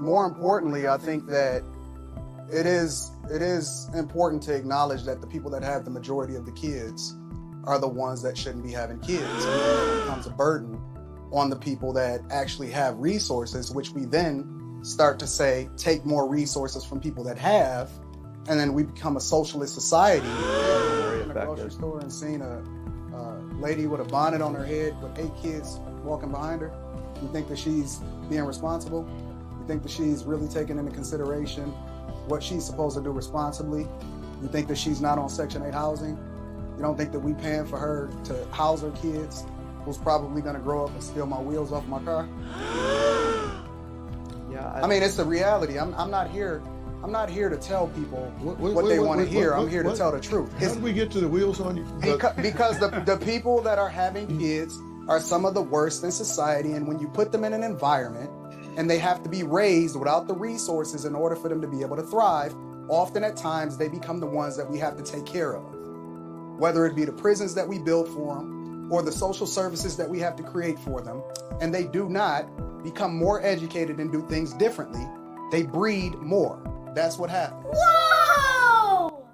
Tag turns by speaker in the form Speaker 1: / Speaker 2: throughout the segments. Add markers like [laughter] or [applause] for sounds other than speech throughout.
Speaker 1: more importantly, I think that it is it is important to acknowledge that the people that have the majority of the kids are the ones that shouldn't be having kids. And then it becomes a burden on the people that actually have resources, which we then start to say take more resources from people that have, and then we become a socialist society. in a grocery store and seen a, a lady with a bonnet on her head with eight kids walking behind her. You think that she's being responsible? You think that she's really taking into consideration what she's supposed to do responsibly? You think that she's not on Section 8 housing? You don't think that we paying for her to house her kids who's probably gonna grow up and steal my wheels off my car? [gasps]
Speaker 2: Yeah,
Speaker 1: I mean, it's the reality. I'm, I'm not here. I'm not here to tell people
Speaker 3: What,
Speaker 1: what, they want to hear. I'm here to tell the truth.
Speaker 3: How
Speaker 1: It's
Speaker 3: did we get to the wheels on you?
Speaker 1: because, [laughs] because the, the people that are having kids are some of the worst in society. And when you put them in an environment and they have to be raised without the resources in order for them to be able to thrive, often at times they become the ones that we have to take care of. Whether it be the prisons that we build for them or the social services that we have to create for them. And they do not become more educated and do things differently. They breed more. That's what happens.
Speaker 4: Whoa!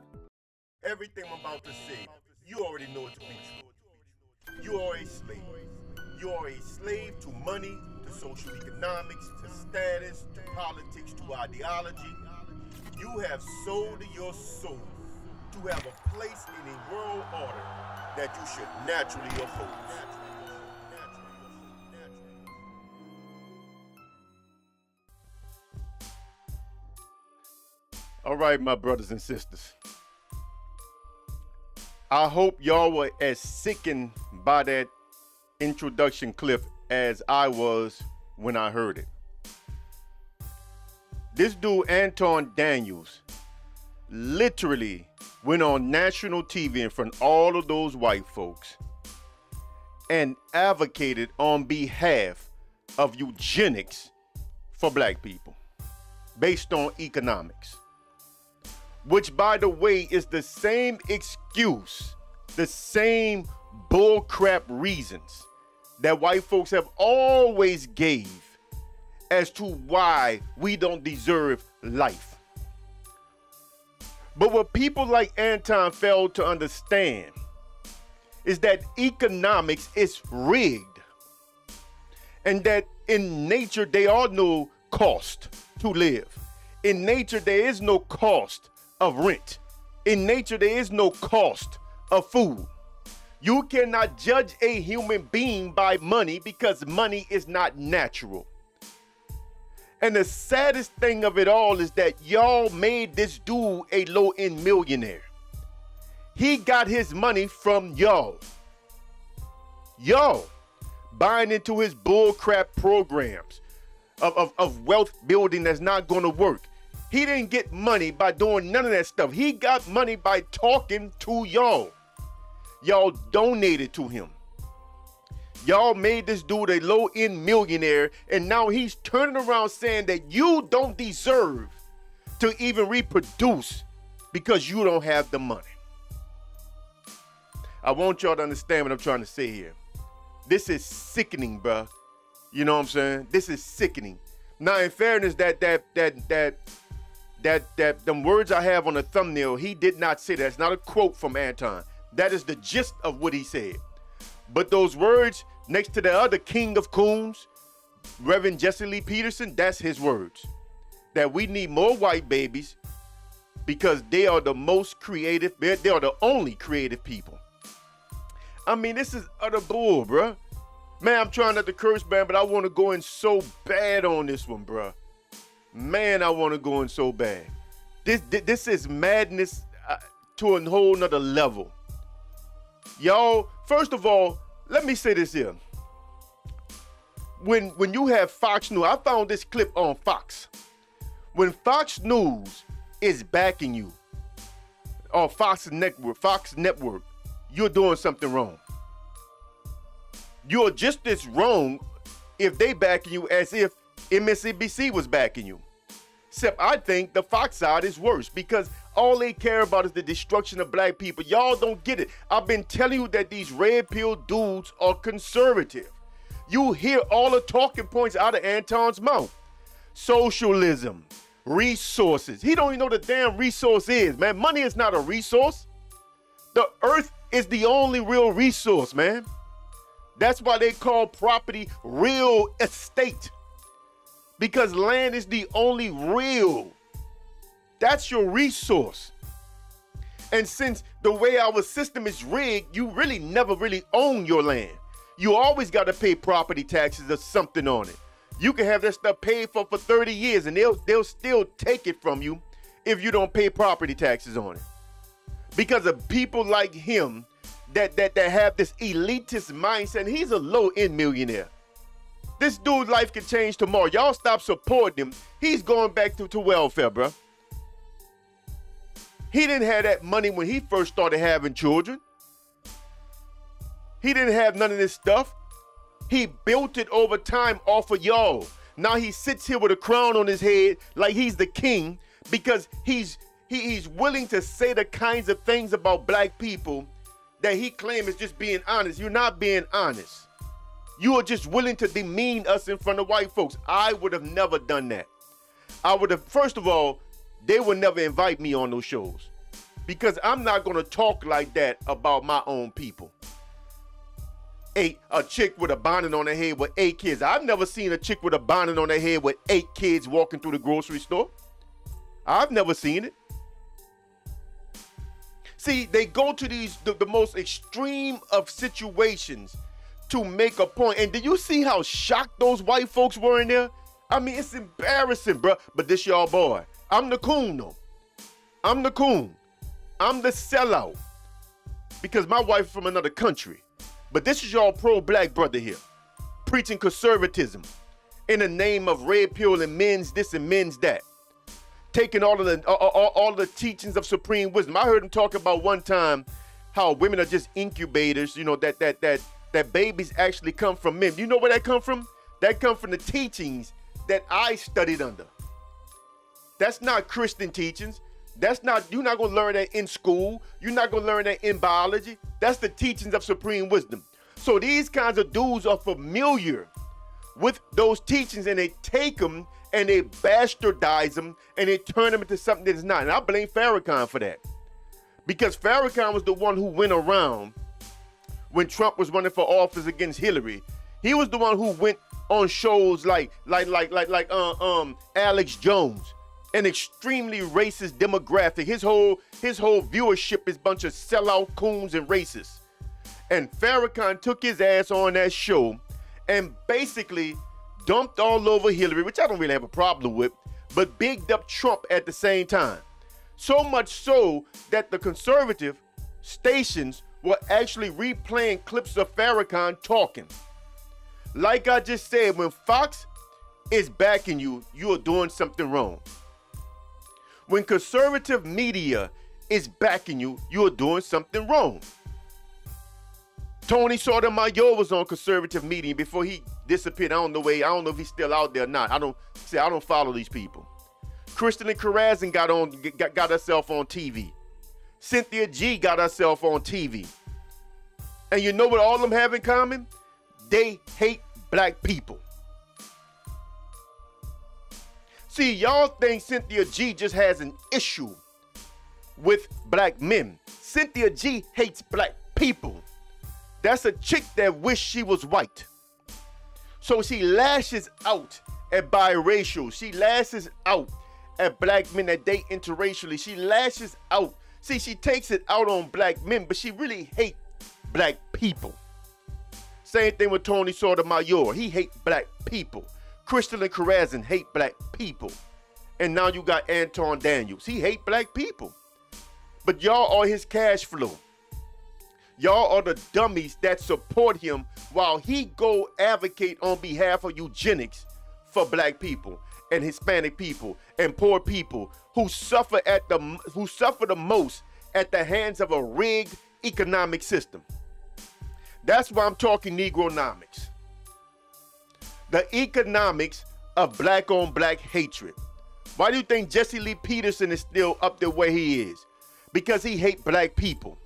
Speaker 5: Everything I'm about to say, you already know it to be true. You are a slave. You are a slave to money, to social economics, to status, to politics, to ideology. You have sold your soul to have a place in a world order that you should naturally oppose. All right, my brothers and sisters. I hope y'all were as sickened by that introduction clip as I was when I heard it. This dude, Anton Daniels, literally went on national TV in front of all of those white folks and advocated on behalf of eugenics for black people based on economics which by the way is the same excuse, the same bullcrap reasons that white folks have always gave as to why we don't deserve life. But what people like Anton failed to understand is that economics is rigged and that in nature there are no cost to live. In nature there is no cost of rent. In nature, there is no cost of food. You cannot judge a human being by money because money is not natural. And the saddest thing of it all is that y'all made this dude a low end millionaire. He got his money from y'all. Y'all buying into his bullcrap programs of, of, of wealth building that's not going to work. He didn't get money by doing none of that stuff. He got money by talking to y'all. Y'all donated to him. Y'all made this dude a low end millionaire, and now he's turning around saying that you don't deserve to even reproduce because you don't have the money. I want y'all to understand what I'm trying to say here. This is sickening, bruh. You know what I'm saying? This is sickening. Now, in fairness, that that that that that that them words I have on the thumbnail, he did not say that. It's not a quote from Anton. That is the gist of what he said. But those words next to the other king of coons, Reverend Jesse Lee Peterson, that's his words. That we need more white babies because they are the most creative, they are the only creative people. I mean, this is utter bull, bruh. Man, I'm trying not to curse, man, but I want to go in so bad on this one, bruh. Man, I want to go in so bad. This thi- this is madness uh, to a whole nother level. Y'all, first of all, let me say this here. When when you have Fox News, I found this clip on Fox. When Fox News is backing you, or Fox Network, Fox Network, you're doing something wrong. You're just as wrong if they backing you as if MSNBC was backing you. Except I think the Fox side is worse because all they care about is the destruction of black people. Y'all don't get it. I've been telling you that these red pill dudes are conservative. You hear all the talking points out of Anton's mouth. socialism, resources. He don't even know the damn resource is, man. Money is not a resource. The earth is the only real resource, man. That's why they call property real estate. Because land is the only real. That's your resource. And since the way our system is rigged, you really never really own your land. You always got to pay property taxes or something on it. You can have that stuff paid for for 30 years and they'll they'll still take it from you if you don't pay property taxes on it. Because of people like him that that that have this elitist mindset. He's a low-end millionaire. This dude's life can change tomorrow. Y'all stop supporting him. He's going back to, to welfare, bro. He didn't have that money when he first started having children. He didn't have none of this stuff. He built it over time off of y'all. Now he sits here with a crown on his head like he's the king because he's he, he's willing to say the kinds of things about black people that he claims is just being honest. You're not being honest. You are just willing to demean us in front of white folks. I would have never done that. I would have, first of all, they would never invite me on those shows because I'm not going to talk like that about my own people. Eight, a chick with a bonnet on her head with eight kids. I've never seen a chick with a bonnet on her head with eight kids walking through the grocery store. I've never seen it. See, they go to these the, the most extreme of situations to make a point. And did you see how shocked those white folks were in there? I mean, it's embarrassing, bro. But this y'all boy. I'm the coon, though. I'm the coon. I'm the sellout. Because my wife from another country. But this is y'all pro-black brother here. Preaching conservatism in the name of red pill and men's this and men's that. Taking all of the all, all, all the teachings of supreme wisdom. I heard him talk about one time how women are just incubators, you know, that that that that babies actually come from men. You know where that come from? That come from the teachings that I studied under. That's not Christian teachings. That's not you're not gonna learn that in school. You're not gonna learn that in biology. That's the teachings of supreme wisdom. So these kinds of dudes are familiar with those teachings and they take them and they bastardize them and they turn them into something that is not. And I blame Farrakhan for that. Because Farrakhan was the one who went around when Trump was running for office against Hillary. He was the one who went on shows like like like like like uh, um Alex Jones an extremely racist demographic. His whole his whole viewership is bunch of sellout coons and racists. And Farrakhan took his ass on that show and basically dumped all over Hillary, which I don't really have a problem with, but bigged up Trump at the same time. So much so that the conservative stations were actually replaying clips of Farrakhan talking. Like I just said, when Fox is backing you, you are doing something wrong. When conservative media is backing you, you're doing something wrong. Tommy Sotomayor was on conservative media before he disappeared. I don't know way. I don't know if he's still out there or not. I don't see. I don't follow these people. Kristen and Karazin got on got, got herself on TV. Cynthia G got herself on TV. And you know what all of them have in common? They hate black people. See, y'all think Cynthia G just has an issue with black men. Cynthia G hates black people. That's a chick that wish she was white. So she lashes out at biracial. She lashes out at black men that date interracially. She lashes out. See, she takes it out on black men, but she really hates black people. Same thing with Tommy Sotomayor. He hates black people. Crystal and Karazin hate black people. And now you got Anton Daniels. He hate black people. But y'all are his cash flow. Y'all are the dummies that support him while he go advocate on behalf of eugenics for black people and Hispanic people and poor people who suffer at the who suffer the most at the hands of a rigged economic system. That's why I'm talking Negronomics the economics of black on black hatred. Why do you think Jesse Lee Peterson is still up there where he is? Because he hate black people.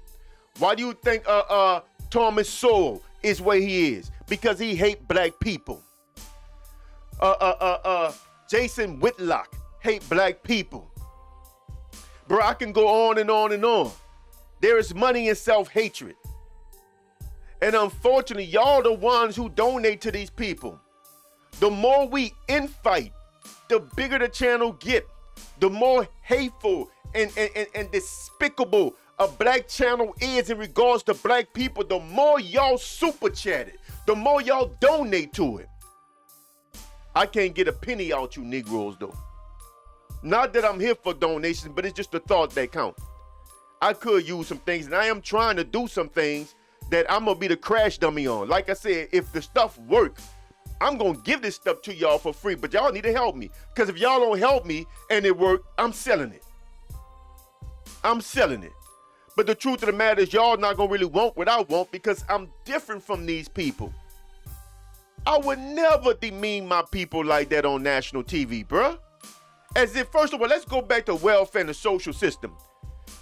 Speaker 5: Why do you think uh uh Thomas Sowell is where he is? Because he hate black people. Uh uh uh uh Jason Whitlock hate black people. Bro, I can go on and on and on. There is money in self-hatred. And unfortunately, y'all the ones who donate to these people. The more we infight, the bigger the channel get. The more hateful and, and, and, and despicable a black channel is in regards to black people, the more y'all super chat it, the more y'all donate to it. I can't get a penny out you Negroes though. Not that I'm here for donations, but it's just the thought that count. I could use some things, and I am trying to do some things that I'm gonna be the crash dummy on. Like I said, if the stuff work, I'm gonna give this stuff to y'all for free, but y'all need to help me. Because if y'all don't help me and it work, I'm selling it. I'm selling it. But the truth of the matter is, y'all not gonna really want what I want because I'm different from these people. I would never demean my people like that on national TV, bruh. As if, first of all, let's go back to welfare and the social system.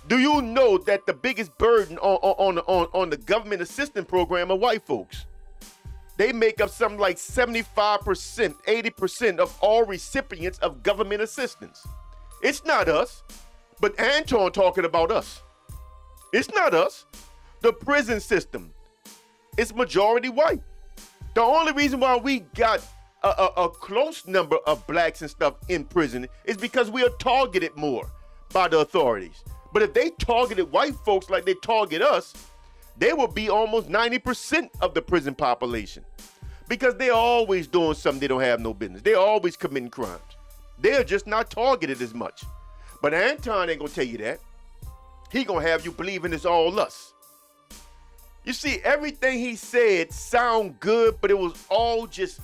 Speaker 5: Do you know that the biggest burden on, on, on, on the government assistance program are white folks? They make up something like 75%, 80% of all recipients of government assistance. It's not us, but Anton talking about us. It's not us. The prison system is majority white. The only reason why we got a, a, a, close number of blacks and stuff in prison is because we are targeted more by the authorities. But if they targeted white folks like they target us, they will be almost 90% of the prison population. Because they're always doing something they don't have no business. They're always committing crimes. They're just not targeted as much. But Anton ain't gonna tell you that. He gonna have you believing it's all us. You see, everything he said sound good, but it was all just,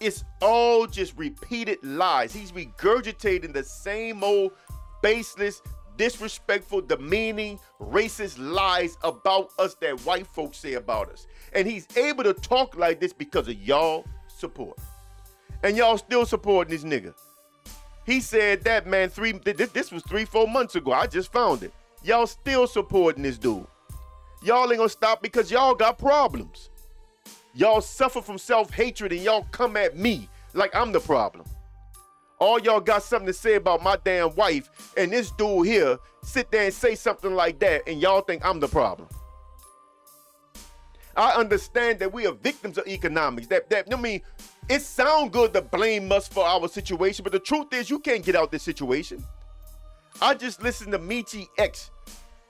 Speaker 5: it's all just repeated lies. He's regurgitating the same old baseless, disrespectful, demeaning, racist lies about us that white folks say about us. And he's able to talk like this because of y'all support. And y'all still supporting this nigga. He said that, man, three, this was three, four months ago. I just found it. Y'all still supporting this dude. Y'all ain't gonna stop because y'all got problems. Y'all suffer from self-hatred and y'all come at me like I'm the problem. All y'all got something to say about my damn wife, and this dude here sit there and say something like that, and y'all think I'm the problem. I understand that we are victims of economics. That that I mean, it sound good to blame us for our situation, but the truth is you can't get out this situation. I just listened to Meechie X,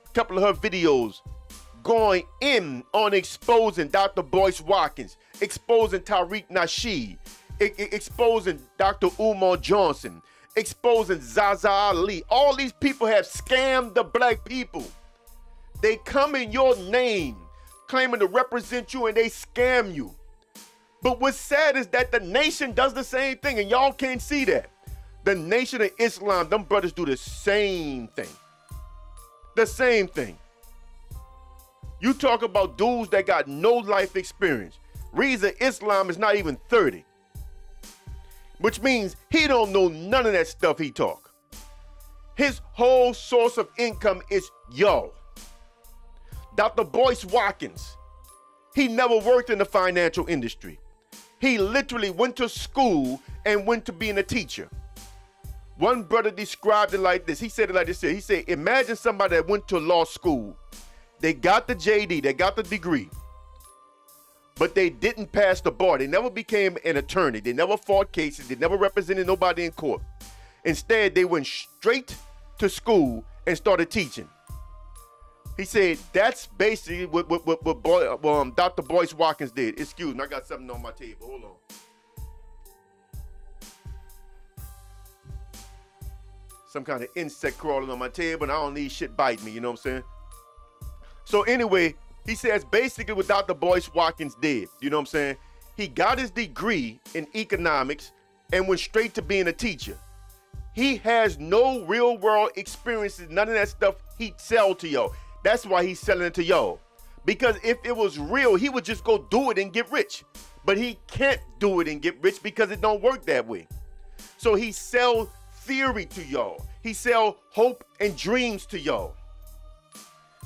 Speaker 5: a couple of her videos, going in on exposing Dr. Boyce Watkins, exposing Tariq Nasheed, exposing Dr. Umar Johnson, exposing Zaza Ali. All these people have scammed the black people. They come in your name claiming to represent you and they scam you. But what's sad is that the nation does the same thing and y'all can't see that. The nation of Islam, them brothers do the same thing. The same thing. You talk about dudes that got no life experience. Rizza Islam is not even 30 which means he don't know none of that stuff he talk. His whole source of income is yo. Dr. Boyce Watkins, he never worked in the financial industry. He literally went to school and went to being a teacher. One brother described it like this. He said it like this. He said, imagine somebody that went to law school. They got the JD, they got the degree but they didn't pass the bar. They never became an attorney. They never fought cases. They never represented nobody in court. Instead, they went straight to school and started teaching. He said that's basically what, what, what, what boy, um, Dr. Boyce Watkins did. Excuse me, I got something on my table. Hold on. Some kind of insect crawling on my table, and I don't need shit bite me, you know what I'm saying? So anyway, he says basically what Dr. Boyce Watkins did. You know what I'm saying? He got his degree in economics and went straight to being a teacher. He has no real world experiences, none of that stuff he sell to y'all. That's why he's selling it to y'all. Because if it was real, he would just go do it and get rich. But he can't do it and get rich because it don't work that way. So he sell theory to y'all. He sell hope and dreams to y'all.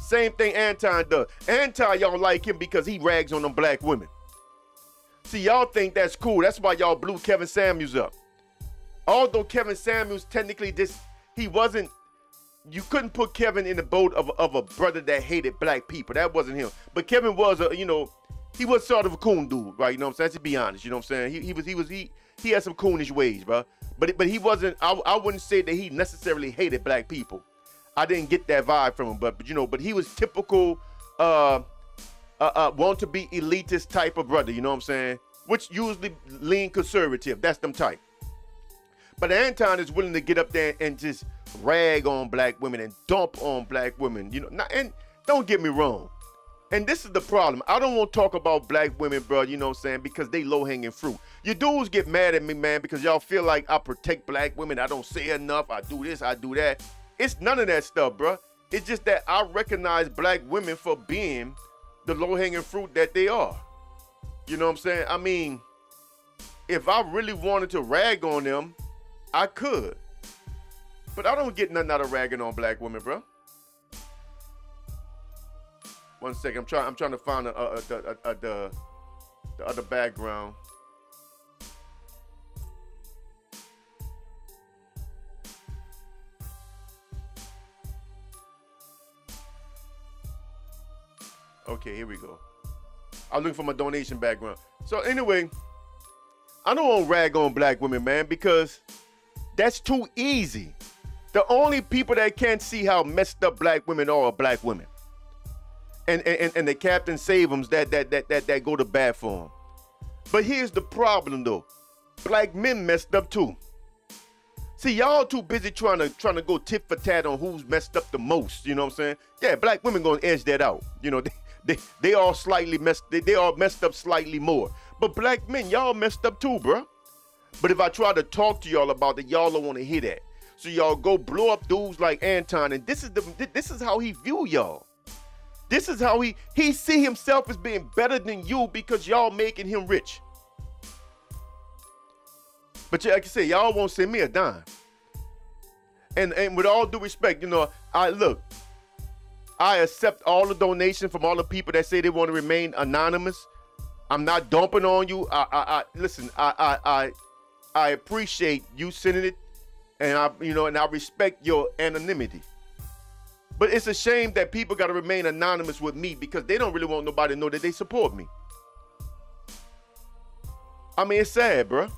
Speaker 5: Same thing Anton does. Anton, y'all like him because he rags on them black women. See, y'all think that's cool. That's why y'all blew Kevin Samuels up. although Kevin Samuels technically just he wasn't you couldn't put Kevin in the boat of, of a brother that hated black people. That wasn't him. But Kevin was a, you know, he was sort of a coon dude, right? You know what I'm saying? To be honest, you know what I'm saying? He, he was he was he he had some coonish ways, bro. But but he wasn't. I, I wouldn't say that he necessarily hated black people. I didn't get that vibe from him, but, but you know, but he was typical, uh, uh, uh, want to be elitist type of brother. You know what I'm saying? Which usually lean conservative. That's them type. But Anton is willing to get up there and just rag on black women and dump on black women. You know, not, and don't get me wrong. And this is the problem. I don't want to talk about black women, bro, you know what I'm saying? Because they low hanging fruit. You dudes get mad at me, man, because y'all feel like I protect black women. I don't say enough. I do this, I do that. It's none of that stuff, bro. It's just that I recognize black women for being the low hanging fruit that they are. You know what I'm saying? I mean, if I really wanted to rag on them, I could. But I don't get nothing out of ragging on black women, bro. One second, I'm trying. I'm trying to find a, a, a, a, the the other background. Okay, here we go. I'm looking for my donation background. So anyway, I don't want to rag on black women, man, because that's too easy. The only people that can't see how messed up black women are are black women. And and, and the Captain Save'ems that that that that that go to bat for them. But here's the problem though. Black men messed up too. See, y'all too busy trying to trying to go tit for tat on who's messed up the most. You know what I'm saying? Yeah, black women gonna edge that out. You know, they [laughs] they, they all slightly messed they, they all messed up slightly more. But black men, y'all messed up too, bruh. But if I try to talk to y'all about it, y'all don't want to hear that. So y'all go blow up dudes like Anton, and this is the this is how he view y'all. This is how he he see himself as being better than you because y'all making him rich. But like I say, y'all won't send me a dime. And and with all due respect, you know, I look, I accept all the donations from all the people that say they want to remain anonymous. I'm not dumping on you. I, I, I listen. I, I, I, I appreciate you sending it, and I, you know, and I respect your anonymity. But it's a shame that people got to remain anonymous with me because they don't really want nobody to know that they support me. I mean, it's sad, bro.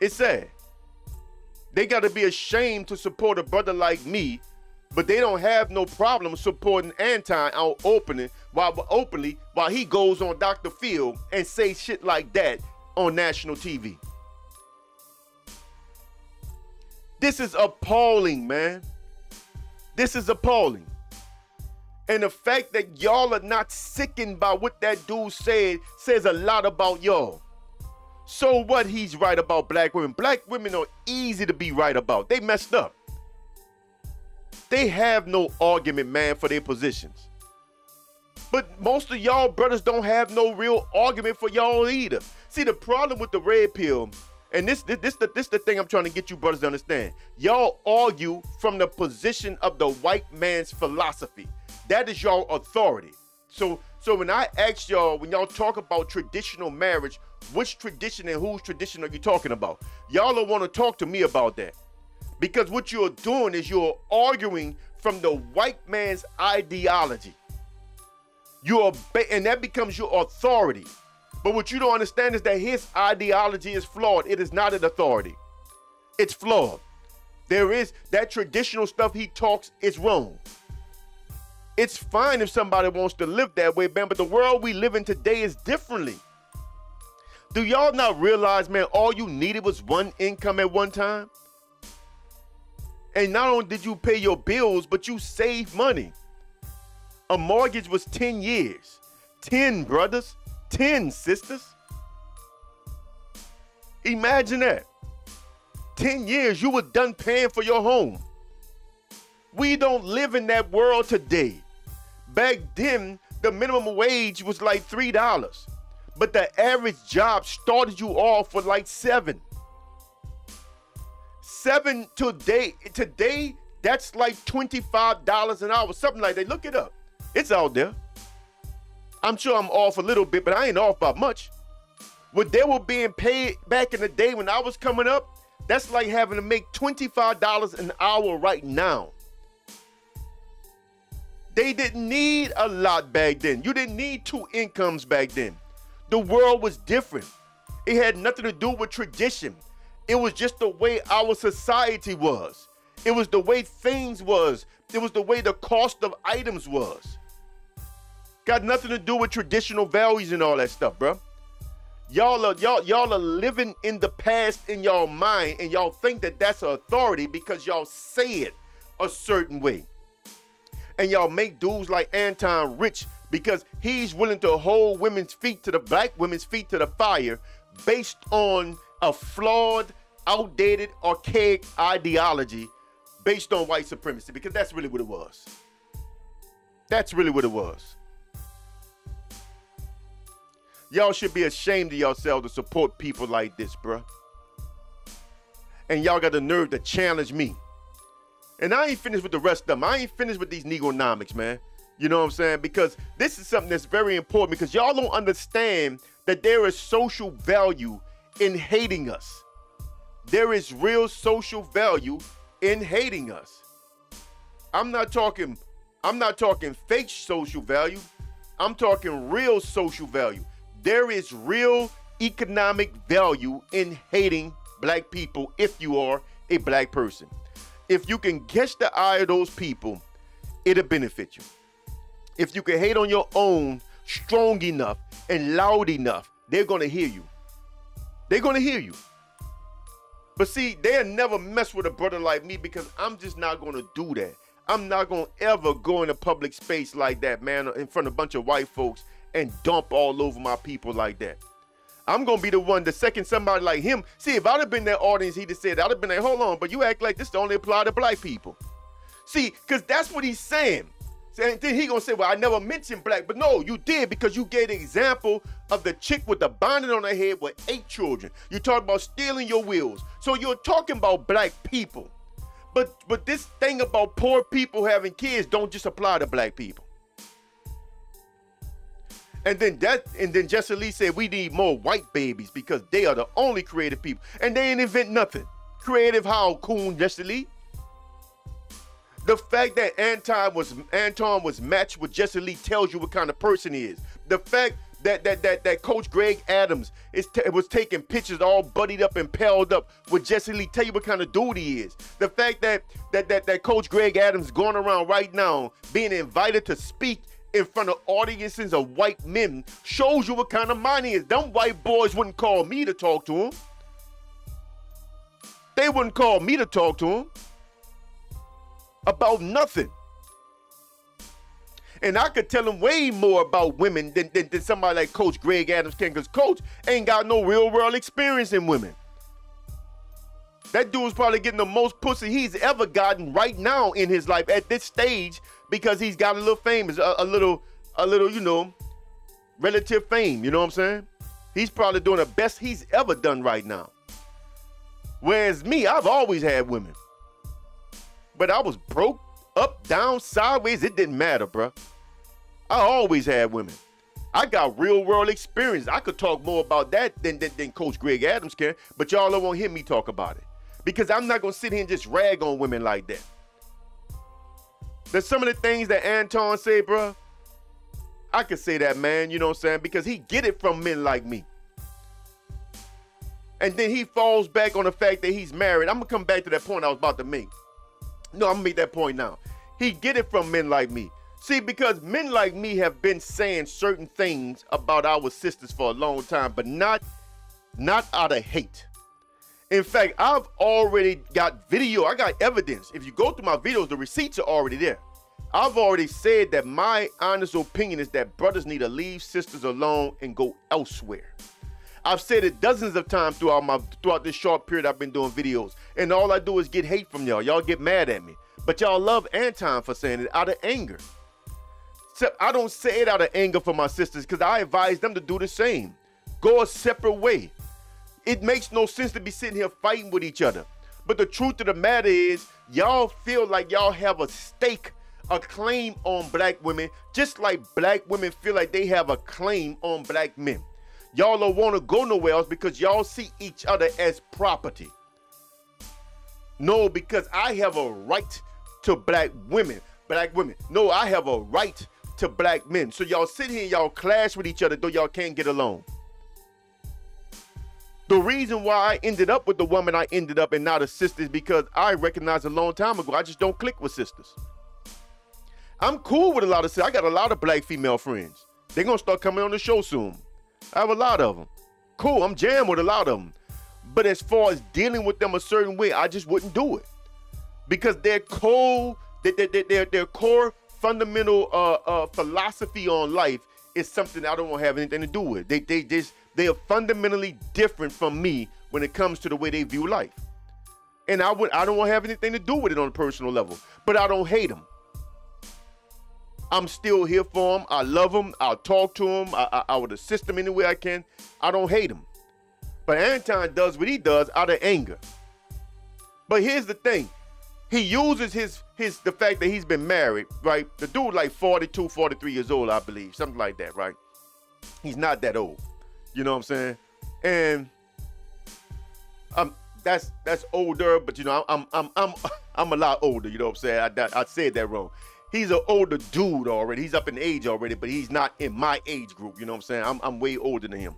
Speaker 5: It's sad. They got to be ashamed to support a brother like me but they don't have no problem supporting Anton out opening while openly while he goes on Dr. Phil and say shit like that on national TV. This is appalling, man. This is appalling. And the fact that y'all are not sickened by what that dude said says a lot about y'all. So what he's right about black women. Black women are easy to be right about. They messed up. They have no argument, man, for their positions. But most of y'all brothers don't have no real argument for y'all either. See, the problem with the red pill, and this this this the, this the thing I'm trying to get you brothers to understand. Y'all argue from the position of the white man's philosophy. That is your authority. So so when I ask y'all, when y'all talk about traditional marriage, which tradition and whose tradition are you talking about? Y'all don't want to talk to me about that. Because what you're doing is you're arguing from the white man's ideology. You're and that becomes your authority. But what you don't understand is that his ideology is flawed. It is not an authority. It's flawed. There is that traditional stuff he talks is wrong. It's fine if somebody wants to live that way, man, but the world we live in today is differently. Do y'all not realize, man, all you needed was one income at one time? And not only did you pay your bills, but you saved money. A mortgage was 10 years. 10 brothers, 10 sisters. Imagine that. 10 years you were done paying for your home. We don't live in that world today. Back then, the minimum wage was like $3, but the average job started you off for like 7 seven today. Today, that's like $25 an hour, something like that. Look it up. It's out there. I'm sure I'm off a little bit, but I ain't off by much. What they were being paid back in the day when I was coming up, That's like having to make $25 an hour right now. They didn't need a lot back then. You didn't need two incomes back then. The world was different. It had nothing to do with tradition. It was just the way our society was. It was the way things was. It was the way the cost of items was. Got nothing to do with traditional values and all that stuff, bro. Y'all are y'all y'all are living in the past in y'all mind, and y'all think that that's authority because y'all say it a certain way. And y'all make dudes like Anton rich because he's willing to hold women's feet to the black women's feet to the fire based on a flawed, outdated, archaic ideology based on white supremacy because that's really what it was. That's really what it was. Y'all should be ashamed of yourselves to support people like this, bruh. And y'all got the nerve to challenge me. And I ain't finished with the rest of them. I ain't finished with these negronomics, man. You know what I'm saying? Because this is something that's very important because y'all don't understand that there is social value in hating us. There is real social value in hating us. I'm not talking I'm not talking fake social value. I'm talking real social value. There is real economic value in hating black people if you are a black person. If you can catch the eye of those people, it'll benefit you. If you can hate on your own strong enough and loud enough, they're going to hear you. They're to hear you. But see, they'll never mess with a brother like me because I'm just not to do that. I'm not to ever go in a public space like that, man, in front of a bunch of white folks and dump all over my people like that. I'm gonna be the one the second somebody like him. See, if I'd have been that audience, he'd have said, I'd have been like, hold on, but you act like this only apply to black people. See, because that's what he's saying. And then he gonna say, well, I never mentioned black, but no, you did because you gave example of the chick with the bonnet on her head with eight children. You talk about stealing your wheels. So you're talking about black people. But but this thing about poor people having kids don't just apply to black people. And then that, and then Jesse Lee said we need more white babies because they are the only creative people, and they ain't invent nothing. Creative how, Coon Jesse Lee? The fact that Anton was Anton was matched with Jesse Lee tells you what kind of person he is. The fact that that that that Coach Greg Adams is was taking pictures all buddied up and pelled up with Jesse Lee tell you what kind of dude he is. The fact that that that that Coach Greg Adams going around right now being invited to speak in front of audiences of white men shows you what kind of mind he is. Them white boys wouldn't call me to talk to him. They wouldn't call me to talk to him about nothing. And I could tell him way more about women than, than, than somebody like Coach Greg Adams can, because Coach ain't got no real world experience in women. That dude's probably getting the most pussy he's ever gotten right now in his life at this stage because he's got a little famous, a, a little, a little, you know, relative fame. You know what I'm saying? He's probably doing the best he's ever done right now. Whereas me, I've always had women. But I was broke, up, down, sideways. It didn't matter, bro. I always had women. I got real world experience. I could talk more about that than, than, than Coach Greg Adams can, but y'all don't want to hear me talk about it. Because I'm not going to sit here and just rag on women like that. There's some of the things that Anton say, bro. I could say that, man, you know what I'm saying? Because he get it from men like me. And then he falls back on the fact that he's married. I'm gonna come back to that point I was about to make. No, I'm gonna make that point now. He get it from men like me. See, because men like me have been saying certain things about our sisters for a long time, but not not out of hate. In fact, I've already got video, I got evidence. If you go through my videos, the receipts are already there. I've already said that my honest opinion is that brothers need to leave sisters alone and go elsewhere. I've said it dozens of times throughout my throughout this short period I've been doing videos, and all I do is get hate from y'all. Y'all get mad at me, but y'all love Anton for saying it out of anger. I don't say it out of anger for my sisters because I advise them to do the same. Go a separate way. It makes no sense to be sitting here fighting with each other. But the truth of the matter is, y'all feel like y'all have a stake, a claim on black women, just like black women feel like they have a claim on black men. Y'all don't want to go nowhere else because y'all see each other as property. No, because I have a right to black women, black women. No, I have a right to black men. So y'all sit here, and y'all clash with each other, though y'all can't get along. The reason why I ended up with the woman I ended up and not a sister is because I recognized a long time ago I just don't click with sisters. I'm cool with a lot of sisters. I got a lot of black female friends. They're gonna start coming on the show soon. I have a lot of them. Cool, I'm jammed with a lot of them. But as far as dealing with them a certain way, I just wouldn't do it because their core, their, their, their, their core fundamental uh, uh, philosophy on life is something I don't want to have anything to do with. They they just they are fundamentally different from me when it comes to the way they view life. And I would I don't want to have anything to do with it on a personal level, but I don't hate them. I'm still here for them. I love them. I'll talk to them. I, I, I would assist them any way I can. I don't hate them. But Anton does what he does out of anger. But here's the thing. He uses his his the fact that he's been married, right? The dude like 42, 43 years old, I believe. Something like that, right? He's not that old. You know what I'm saying? And um that's that's older, but you know, I'm I'm I'm I'm [laughs] a lot older, you know what I'm saying? I, I said that wrong. He's an older dude already. He's up in age already, but he's not in my age group, you know what I'm saying? I'm I'm way older than him.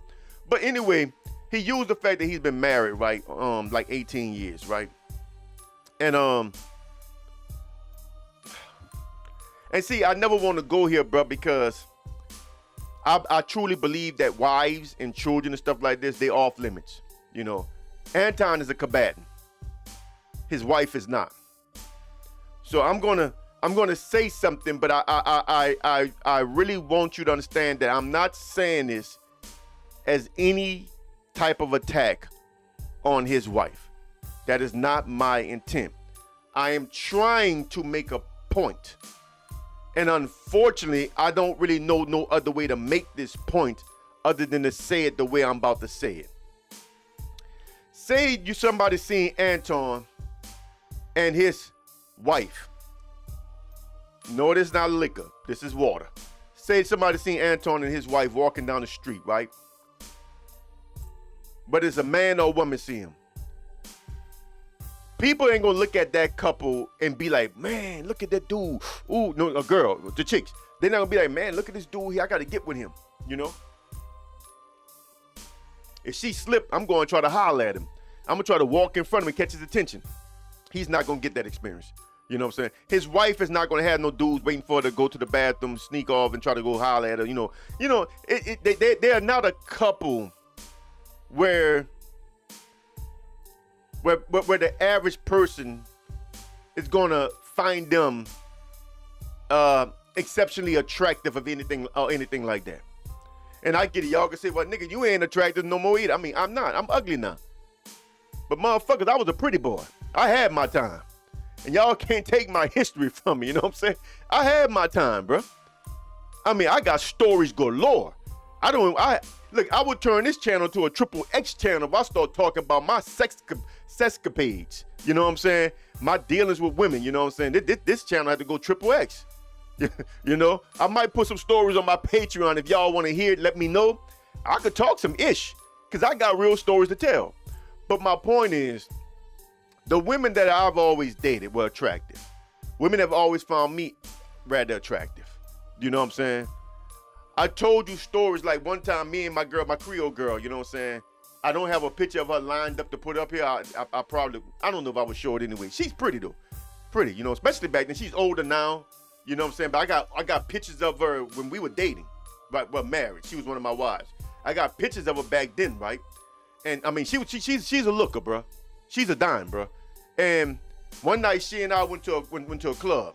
Speaker 5: But anyway, he used the fact that he's been married, right? Um, like 18 years, right? And um, and see, I never want to go here, bro, because I, I truly believe that wives and children and stuff like this, they off limits. You know, Anton is a combatant. His wife is not. So I'm gonna I'm gonna say something, but I I I I I really want you to understand that I'm not saying this as any type of attack on his wife. That is not my intent. I am trying to make a point. And unfortunately, I don't really know no other way to make this point other than to say it the way I'm about to say it. Say you somebody seen Anton and his wife. No, this is not liquor. This is water. Say somebody seen Anton and his wife walking down the street, right? But it's a man or woman see him. People ain't gonna look at that couple and be like, man, look at that dude. Ooh, no, a girl, the chicks. They're not gonna be like, man, look at this dude here. I gotta get with him, you know? If she slip, I'm gonna try to holler at him. I'm gonna try to walk in front of him and catch his attention. He's not gonna get that experience. You know what I'm saying? His wife is not gonna have no dudes waiting for her to go to the bathroom, sneak off, and try to go holler at her. You know, you know, it, it, they, they, they are not a couple where where, where, the average person is gonna find them uh, exceptionally attractive of anything or anything like that. And I get it, y'all can say, well, nigga, you ain't attractive no more either. I mean, I'm not. I'm ugly now. But motherfuckers, I was a pretty boy. I had my time. And y'all [laughs] can't take my history from me, you know what I'm saying? I had my time, bro. I mean, I got stories galore. I don't I Look, I would turn this channel to a triple X channel if I start talking about my sex sexcapades. You know what I'm saying? My dealings with women. You know what I'm saying? This, this channel had to go triple X. [laughs] you know, I might put some stories on my Patreon if y'all want to hear it. Let me know. I could talk some ish because I got real stories to tell. But my point is, the women that I've always dated were attractive. Women have always found me rather attractive. You know what I'm saying? I told you stories like one time me and my girl, my Creole girl, you know what I'm saying? I don't have a picture of her lined up to put up here. I, I, I probably, I don't know if I would show it anyway. She's pretty though. Pretty, you know, especially back then. She's older now, you know what I'm saying? But I got I got pictures of her when we were dating, right? Well, married. She was one of my wives. I got pictures of her back then, right? And I mean, she she, she's she's a looker, bro. She's a dime, bro. And one night she and I went to a went, went to a club,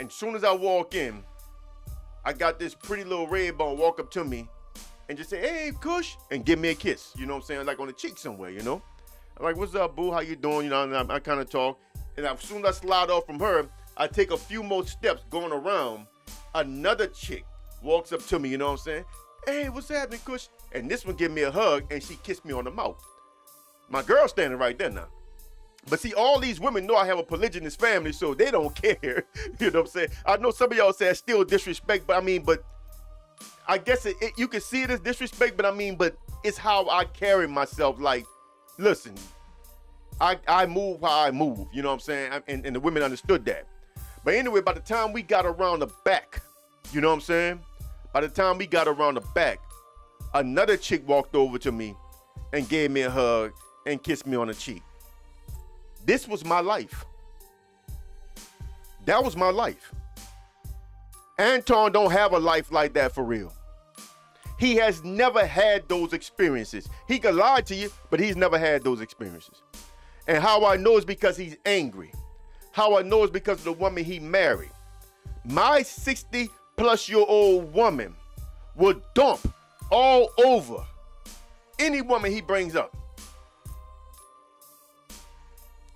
Speaker 5: and as soon as I walk in, I got this pretty little red bone walk up to me and just say, hey, Kush, and give me a kiss. You know what I'm saying? Like on the cheek somewhere, you know? I'm like, what's up, boo? How you doing? You know, and I, I kind of talk. And as soon as I slide off from her, I take a few more steps going around. Another chick walks up to me, you know what I'm saying? Hey, what's happening, Kush? And this one give me a hug and she kissed me on the mouth. My girl standing right there now. But see, all these women know I have a polygynous family, so they don't [laughs] care. you know what I'm saying? I know some of y'all say I still disrespect, but I mean, but I guess it, it, you can see it as disrespect, but I mean, but it's how I carry myself. Like, listen, I, I move how I move. You know what I'm saying? And, and the women understood that. But anyway, by the time we got around the back, you know what I'm saying? By the time we got around the back, another chick walked over to me and gave me a hug and kissed me on the cheek. This was my life. That was my life. Anton don't have a life like that for real. He has never had those experiences. He could lie to you, but he's never had those experiences. And how I know is because he's angry. How I know is because of the woman he married. My 60 plus year old woman will dump all over any woman he brings up.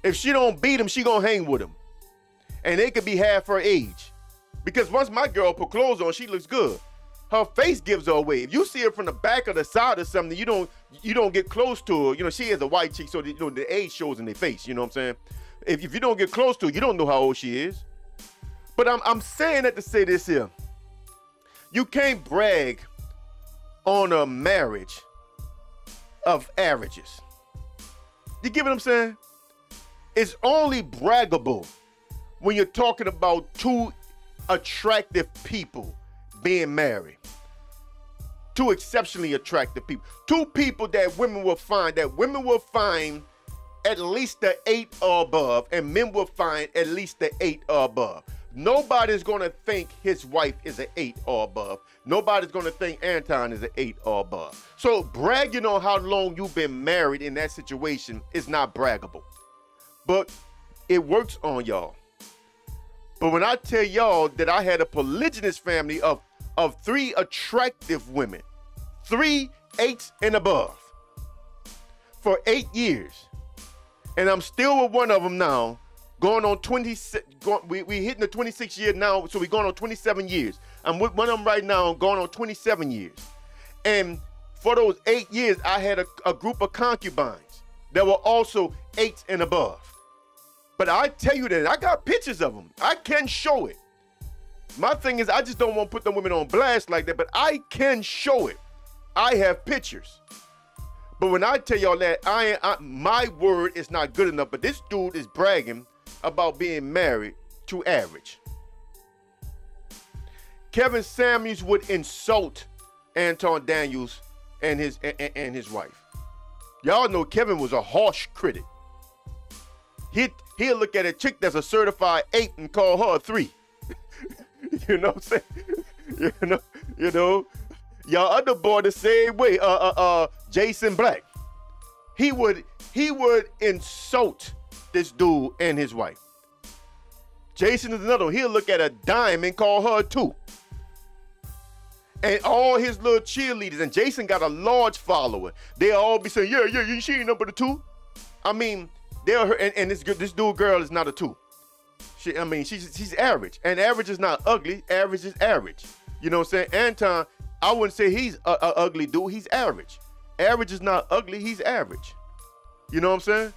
Speaker 5: If she don't beat him, she gonna hang with him. And they could be half her age. Because once my girl put clothes on, she looks good. Her face gives her away. If you see her from the back or the side or something, you don't you don't get close to her. You know, she has a white cheek, so the, you know, the age shows in their face. You know what I'm saying? If, if you don't get close to her, you don't know how old she is. But I'm I'm saying that to say this here. You can't brag on a marriage of averages. You get what I'm saying? It's only braggable when you're talking about two attractive people being married. Two exceptionally attractive people. Two people that women will find, that women will find at least the eight or above, and men will find at least the eight or above. Nobody's gonna think his wife is an eight or above. Nobody's gonna think Anton is an eight or above. So bragging on how long you've been married in that situation is not braggable. But it works on y'all. But when I tell y'all that I had a polygynous family of, of three attractive women, three eights and above, for eight years, and I'm still with one of them now, going on 26, going, we, we hitting the 26 year now, so we're going on 27 years. I'm with one of them right now, going on 27 years. And for those eight years, I had a, a group of concubines that were also eights and above. But I tell you that I got pictures of them. I can show it. My thing is, I just don't want to put them women on blast like that, but I can show it. I have pictures. But when I tell y'all that, I, I my word is not good enough. But this dude is bragging about being married to average. Kevin Samuels would insult Anton Daniels and his and, and his wife. Y'all know Kevin was a harsh critic. He he'll look at a chick that's a certified eight and call her a three. [laughs] you know what I'm saying? [laughs] you know, you know. Y'all other boy the same way. Uh uh uh Jason Black. He would he would insult this dude and his wife. Jason is another one. He'll look at a dime and call her a two. And all his little cheerleaders, and Jason got a large follower. They'll all be saying, Yeah, yeah, you she ain't number the two. I mean, they'll and, and this this dude girl is not a two. She, I mean, she's she's average, and average is not ugly. Average is average. You know what I'm saying? Anton, I wouldn't say he's a, a ugly dude. He's average. Average is not ugly. He's average. You know what I'm saying?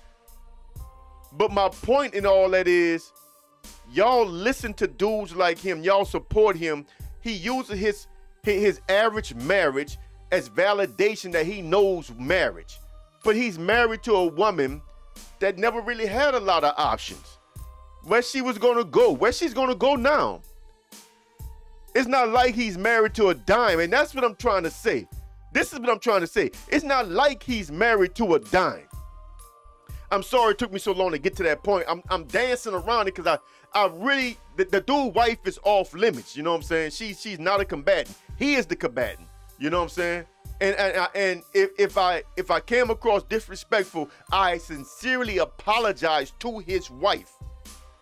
Speaker 5: But my point in all that is, y'all listen to dudes like him. Y'all support him. He uses his his average marriage as validation that he knows marriage. But he's married to a woman that never really had a lot of options. Where she was gonna go, where she's gonna go now. It's not like he's married to a dime, and that's what I'm trying to say. This is what I'm trying to say. It's not like he's married to a dime. I'm sorry it took me so long to get to that point. I'm, I'm dancing around it because I, I really, the, the dude wife is off limits. You know what I'm saying? She, she's not a combatant. He is the combatant. You know what I'm saying? And and, and if, if I if I came across disrespectful, I sincerely apologize to his wife.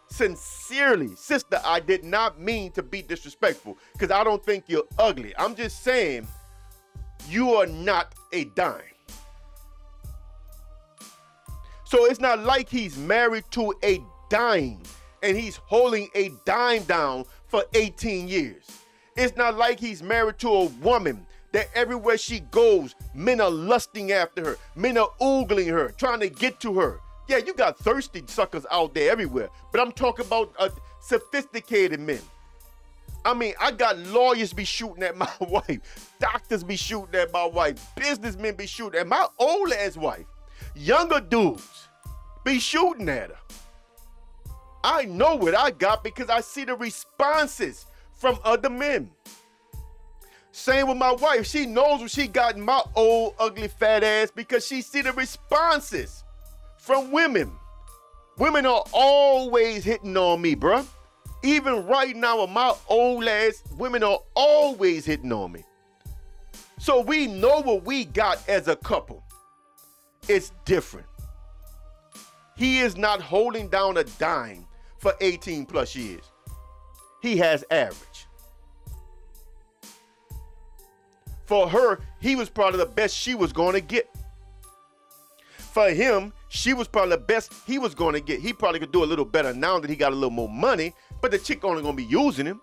Speaker 5: Sincerely, sister, I did not mean to be disrespectful because I don't think you're ugly. I'm just saying you are not a dime. So it's not like he's married to a dime and he's holding a dime down for 18 years. It's not like he's married to a woman that everywhere she goes, men are lusting after her, men are oogling her, trying to get to her. Yeah, you got thirsty suckers out there everywhere, but I'm talking about uh, sophisticated men. I mean, I got lawyers be shooting at [laughs] my wife, doctors be shooting at my wife, businessmen be shooting at my old ass wife, younger dudes be shooting at her. I know what I got because I see the responses from other men. Same with my wife. She knows what she got in my old ugly fat ass because she see the responses from women. Women are always hitting on me, bruh. Even right now with my old ass, women are always hitting on me. So we know what we got as a couple. It's different. He is not holding down a dime for 18 plus years. He has average. For her, he was probably the best she was going to get. For him, she was probably the best he was going to get. He probably could do a little better now that he got a little more money, but the chick only going to be using him.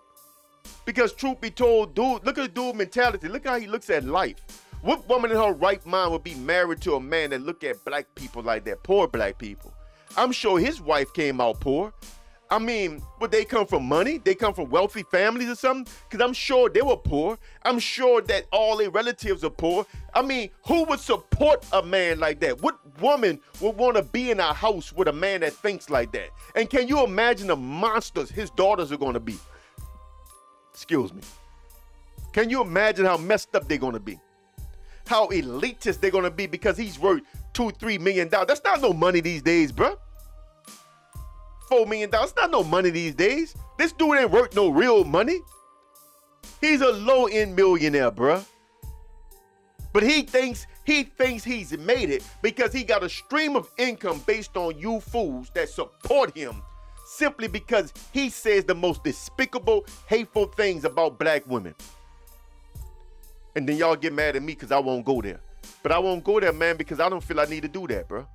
Speaker 5: Because truth be told, dude, look at the dude mentality. Look how he looks at life. What woman in her right mind would be married to a man that look at black people like that, poor black people? I'm sure his wife came out poor. I mean, would they come from money? They come from wealthy families or something? Because I'm sure they were poor. I'm sure that all their relatives are poor. I mean, who would support a man like that? What woman would want to be in a house with a man that thinks like that? And can you imagine the monsters his daughters are going to be? Excuse me. Can you imagine how messed up they're going to be? How elitist they're going to be because he's worth two, three million dollars. That's not no money these days, bruh four million dollars. Not no money these days. This dude ain't worth no real money. He's a low end millionaire, bruh. But he thinks he thinks he's made it because he got a stream of income based on you fools that support him simply because he says the most despicable, hateful things about black women. And then y'all get mad at me because I won't go there. But I won't go there, man, because I don't feel I need to do that, bro.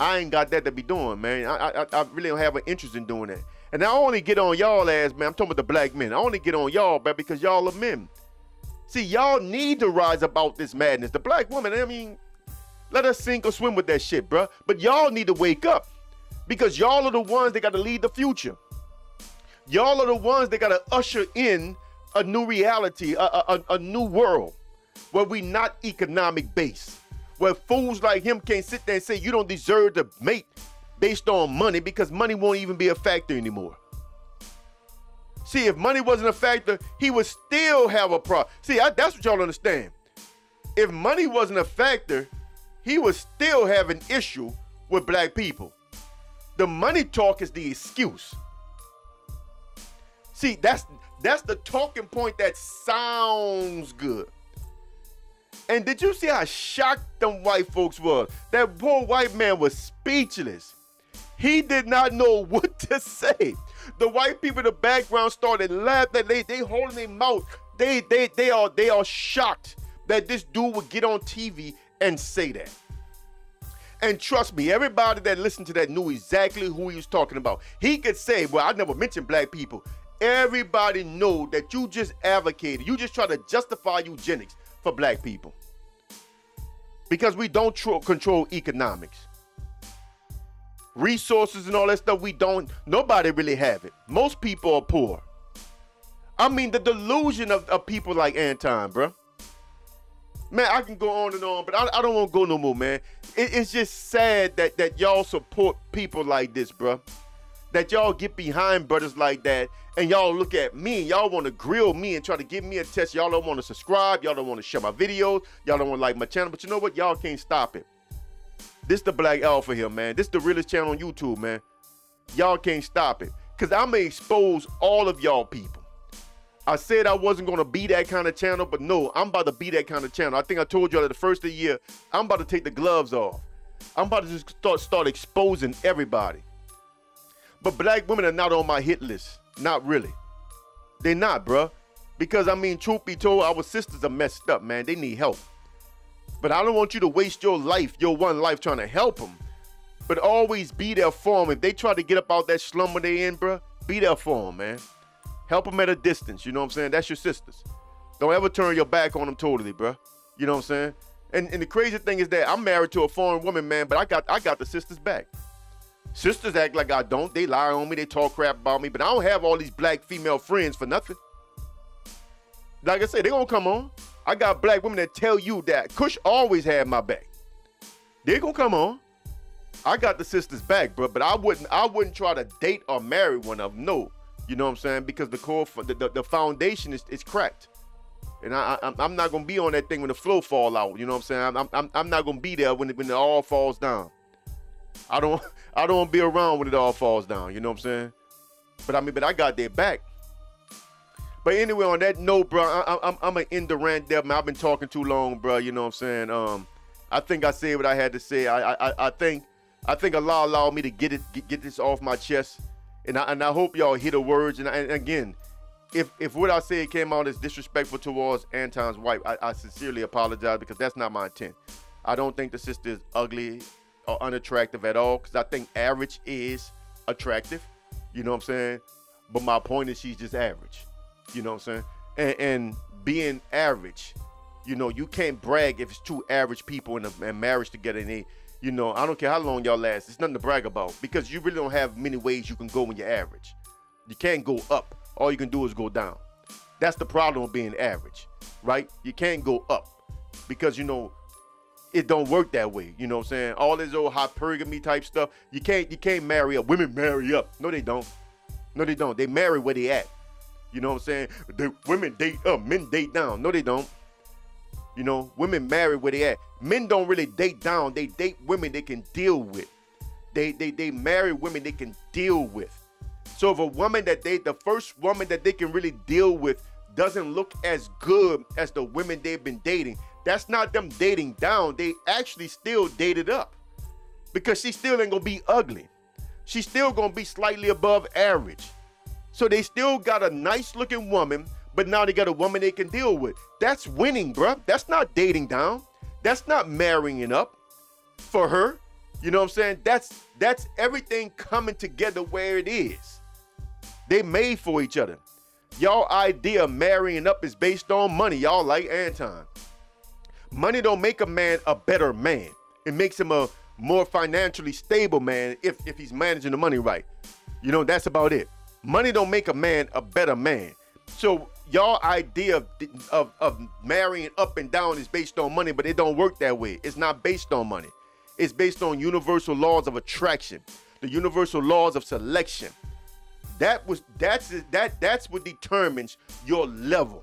Speaker 5: I ain't got that to be doing, man. I, I, I really don't have an interest in doing that. And I only get on y'all ass, man. I'm talking about the black men. I only get on y'all, man, because y'all are men. See, y'all need to rise about this madness. The black woman, I mean, let us sink or swim with that shit, bro. But y'all need to wake up because y'all are the ones that got to lead the future. Y'all are the ones that got to usher in a new reality, a, a, a new world where we not economic based where fools like him can't sit there and say you don't deserve to mate based on money because money won't even be a factor anymore. See, if money wasn't a factor, he would still have a problem. See, I, that's what y'all understand. If money wasn't a factor, he would still have an issue with black people. The money talk is the excuse. See, that's that's the talking point that sounds good. And did you see how shocked them white folks were? That poor white man was speechless. He did not know [laughs] what to say. The white people in the background started laughing. They they holding their mouth. They they they are they are shocked that this dude would get on TV and say that. And trust me, everybody that listened to that knew exactly who he was talking about. He could say, "Well, I never mentioned black people." Everybody know that you just advocated. You just try to justify eugenics for black people because we don't tr- control economics. Resources and all that stuff, we don't, nobody really have it. Most people are poor. I mean, the delusion of, of people like Anton, bro. Man, I can go on and on, but I, I don't want to go no more, man. It, it's just sad that, that y'all support people like this, bro that y'all get behind brothers like that and y'all look at me y'all want to grill me and try to give me a test. Y'all don't want to subscribe. Y'all don't want to share my videos. Y'all don't want to like my channel. But you know what? Y'all can't stop it. This the Black Alpha here, man. This the realest channel on YouTube, man. Y'all can't stop it. Because I'm to expose all of y'all people. I said I wasn't to be that kind of channel, but no, I'm about to be that kind of channel. I think I told y'all that the first of the year, I'm about to take the gloves off. I'm about to just start, start exposing everybody. But black women are not on my hit list. Not really. They're not, bruh. Because I mean, truth be told, our sisters are messed up, man. They need help. But I don't want you to waste your life, your one life, trying to help them. But always be there for them. If they try to get up out that slumber they in, bruh, be there for them, man. Help them at a distance. You know what I'm saying? That's your sisters. Don't ever turn your back on them totally, bruh. You know what I'm saying? And, and the crazy thing is that I'm married to a foreign woman, man, but I got I got the sisters back. Sisters act like I don't. They lie on me. They talk crap about me. But I don't have all these black female friends for nothing. Like I said, they gonna come on. I got black women that tell you that Kush always had my back. They gonna come on. I got the sisters back, bro. But I wouldn't I wouldn't try to date or marry one of them. No, you know what I'm saying? Because the core the, the, the foundation is, is cracked. And I, I I'm not gonna be on that thing when the flow fall out. You know what I'm saying? I'm I'm, I'm not gonna be there when it, when it all falls down. I don't I don't wanna be around when it all falls down. You know what I'm saying? But I mean, but I got their back. But anyway, on that note, bro, I, I'm I'm an end the rant there, man. I've been talking too long, bro. You know what I'm saying? Um, I think I said what I had to say. I I, I think I think Allah allowed me to get it get, get this off my chest, and I and I hope y'all hear the words. And, I, and again, if if what I said came out as disrespectful towards Anton's wife, I, I sincerely apologize because that's not my intent. I don't think the sister is ugly or unattractive at all because I think average is attractive. You know what I'm saying? But my point is she's just average. You know what I'm saying? And, and being average, you know, you can't brag if it's two average people in a, in marriage together and they, you know, I don't care how long y'all last. It's nothing to brag about because you really don't have many ways you can go when you're average. You can't go up. All you can do is go down. That's the problem with being average, right? You can't go up because you know it don't work that way. You know what I'm saying? All this old hypergamy type stuff. You can't you can't marry up. Women marry up. No, they don't. No, they don't. They marry where they at. You know what I'm saying? The women date up, men date down. No, they don't. You know, women marry where they at. Men don't really date down. They date women they can deal with. They they they marry women they can deal with. So if a woman that they the first woman that they can really deal with doesn't look as good as the women they've been dating, that's not them dating down. They actually still dated up. Because she still ain't gonna be ugly. She's still gonna be slightly above average. So they still got a nice looking woman, but now they got a woman they can deal with. That's winning, bruh. That's not dating down. That's not marrying up for her. You know what I'm saying? That's that's everything coming together where it is. They made for each other. Y'all idea of marrying up is based on money. Y'all like Anton. Money don't make a man a better man. It makes him a more financially stable man if, if he's managing the money right. You know, that's about it. Money don't make a man a better man. So y'all idea of, of, of marrying up and down is based on money, but it don't work that way. It's not based on money. It's based on universal laws of attraction, the universal laws of selection. That was that's that that's what determines your level.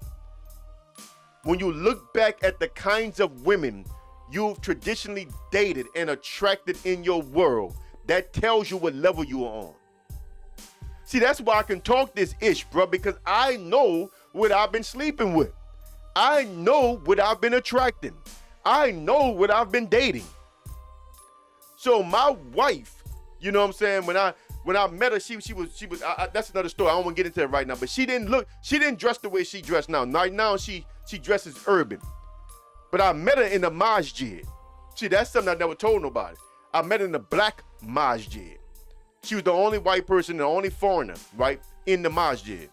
Speaker 5: When you look back at the kinds of women you've traditionally dated and attracted in your world, that tells you what level you are on. See, that's why I can talk this ish, bro, because I know what I've been sleeping with. I know what I've been attracting. I know what I've been dating. So my wife, you know what I'm saying, when I when I met her, she she was she was I, I, that's another story. I don't want to get into it right now, but she didn't look she didn't dress the way she dressed now. Right now she she dresses urban. But I met her in the masjid. See, that's something I never told nobody. I met her in the black masjid. She was the only white person, the only foreigner, right, in the masjid.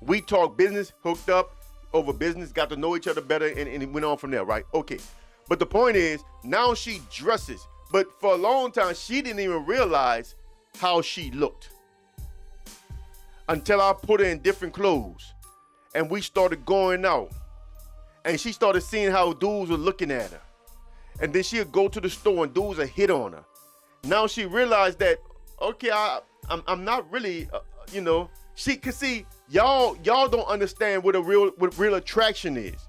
Speaker 5: We talked business, hooked up over business, got to know each other better, and, and it went on from there, right? Okay. But the point is, now she dresses. But for a long time, she didn't even realize how she looked. Until I put her in different clothes. And we started going out. And she started seeing how dudes were looking at her. And then she'd go to the store and dudes would hit on her. Now she realized that, okay, I, I'm, I'm not really, uh, you know, she can see y'all y'all don't understand what a real what real attraction is.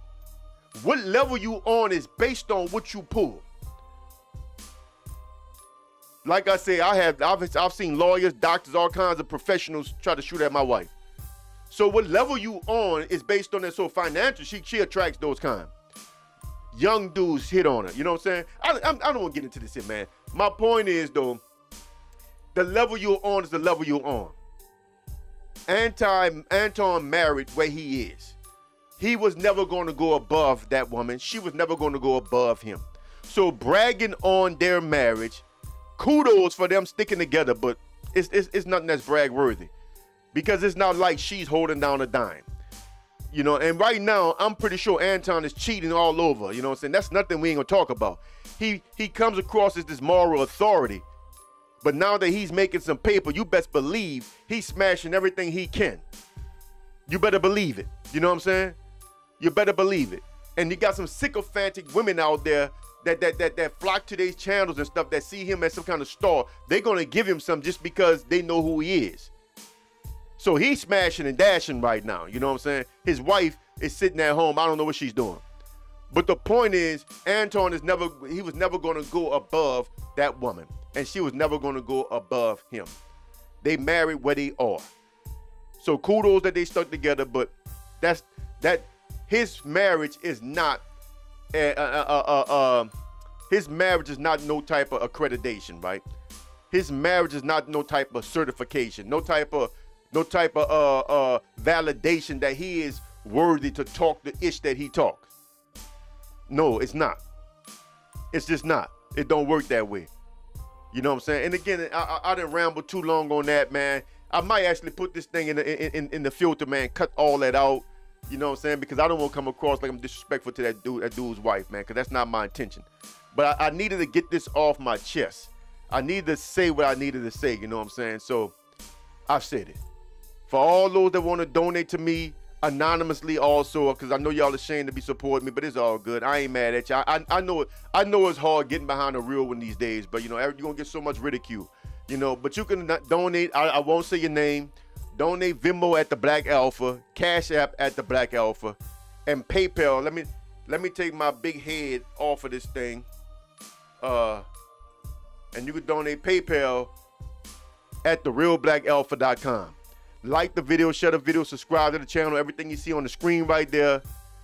Speaker 5: What level you on is based on what you pull. Like I say, I have I've, I've seen lawyers, doctors, all kinds of professionals try to shoot at my wife. So what level you on is based on that. So financial, she she attracts those kind. Young dudes hit on her. You know what I'm saying? I, I, I don't want to get into this here, man. My point is though, the level you're on is the level you're on. Anti Anton married where he is. He was never going to go above that woman. She was never going to go above him. So bragging on their marriage, kudos for them sticking together, but it's, it's, it's nothing that's brag worthy because it's not like she's holding down a dime. You know, and right now I'm pretty sure Anton is cheating all over. You know what I'm saying? That's nothing we ain't gonna talk about. He he comes across as this moral authority but now that he's making some paper, you best believe he's smashing everything he can. You better believe it. You know what I'm saying? You better believe it. And you got some sycophantic women out there that that that that flock to these channels and stuff that see him as some kind of star, they're gonna give him some just because they know who he is. So he's smashing and dashing right now. You know what I'm saying? His wife is sitting at home. I don't know what she's doing. But the point is, Anton is never he was never gonna go above that woman. And she was never gonna go above him. They married where they are. So kudos that they stuck together, but that's that his marriage is not uh, uh, uh, uh, his marriage is not no type of accreditation, right? His marriage is not no type of certification, no type of no type of uh, uh, validation that he is worthy to talk the ish that he talks. No, it's not. It's just not. It don't work that way. You know what I'm saying? And again, I, I, I didn't ramble too long on that, man. I might actually put this thing in the in, in the filter, man. Cut all that out. You know what I'm saying? Because I don't want to come across like I'm disrespectful to that dude, that dude's wife, man. Because that's not my intention. But I, I needed to get this off my chest. I needed to say what I needed to say. You know what I'm saying? So I've said it. For all those that want to donate to me anonymously, also, because I know y'all ashamed to be supporting me, but it's all good. I ain't mad at you. I, I, know I know it's hard getting behind a real one these days, but you know you're gonna get so much ridicule. You know, but you can donate. I, I won't say your name. Donate Venmo at the Black Alpha, Cash App at the Black Alpha, and PayPal. Let me let me take my big head off of this thing. Uh, and you can donate PayPal at therealblackalpha.com. Like the video, share the video, subscribe to the channel. Everything you see on the screen right there.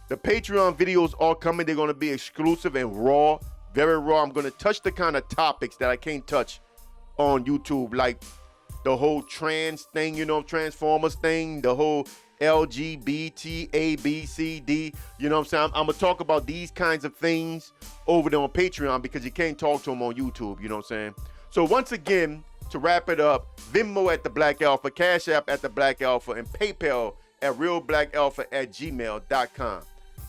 Speaker 5: The Patreon videos are coming. They're going to be exclusive and raw, very raw. I'm going to touch the kind of topics that I can't touch on YouTube, like the whole trans thing, you know, Transformers thing, the whole LGBT, A, B, C, D. You know what I'm saying? I'm, I'm, gonna talk about these kinds of things over there on Patreon because you can't talk to them on YouTube. You know what I'm saying? So once again, to wrap it up, Venmo at the Black Alpha, Cash App at the Black Alpha, and PayPal at realblackalpha at gmail.com.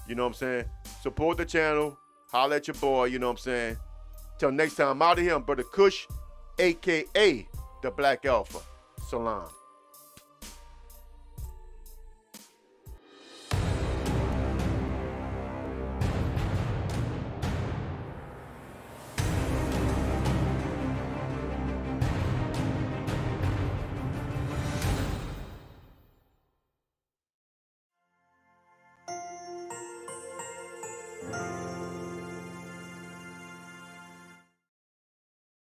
Speaker 5: You know what I'm saying? Support the channel. Holla at your boy. You know what I'm saying? Till next time, I'm out of here. I'm Brother Kush, aka the Black Alpha. Salam.